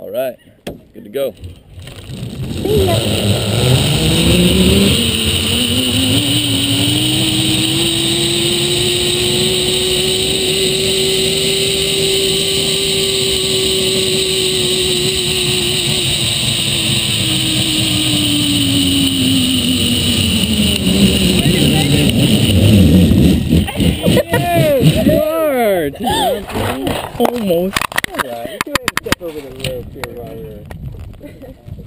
All right, good to go. Almost. Yeah, Go ahead and step over the rope here while we're